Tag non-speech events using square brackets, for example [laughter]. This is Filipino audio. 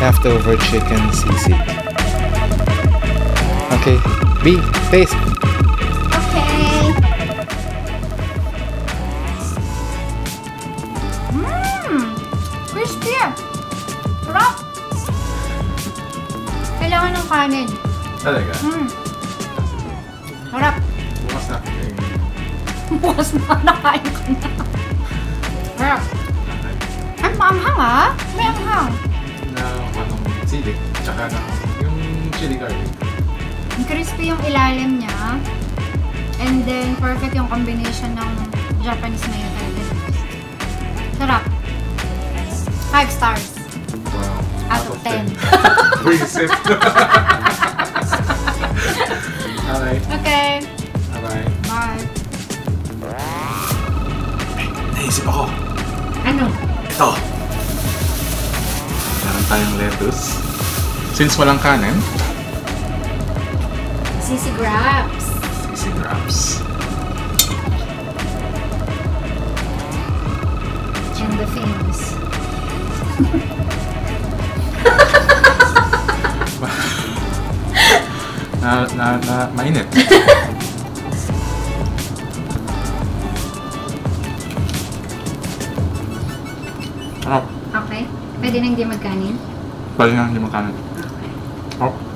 leftover chicken sisig. Okay, B, taste. Okay. Mmm! Crispy! Sarap! Kailangan ng kanin. Talaga? Mmm. Sarap. Bukas na. Bukas na nakain ko na. Sarap. Ay, maanghang ah. May anghang. Sili. Tsaka na yung chili garlic. Crispy yung ilalim niya. And then, perfect yung combination ng Japanese mayo talaga. Sarap. 5 stars. Wow. Out of 10. Buisit. [laughs] okay. Okay. Bye-bye. Bye. Naisip ako. Ano? Ito. Tayong lettuce. Since walang kanin, Sisi Grabs. easy grabs. And the famous. [laughs] Na, na, na, mainit. [laughs] Sarap. Okay. Pwede nang di magkanin. Pwede na hindi makanin. Oh.